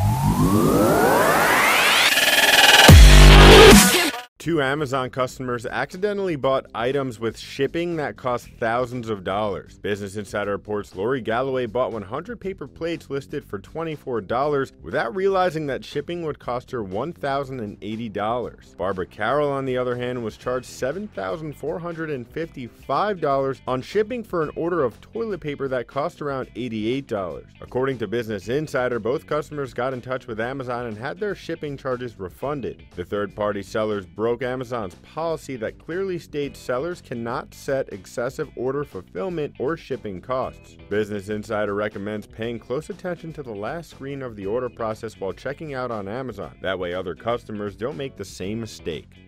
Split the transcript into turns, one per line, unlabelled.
Música Two Amazon customers accidentally bought items with shipping that cost thousands of dollars. Business Insider reports Lori Galloway bought 100 paper plates listed for $24 without realizing that shipping would cost her $1,080. Barbara Carroll, on the other hand, was charged $7,455 on shipping for an order of toilet paper that cost around $88. According to Business Insider, both customers got in touch with Amazon and had their shipping charges refunded. The third party sellers broke broke Amazon's policy that clearly states sellers cannot set excessive order fulfillment or shipping costs. Business Insider recommends paying close attention to the last screen of the order process while checking out on Amazon. That way, other customers don't make the same mistake.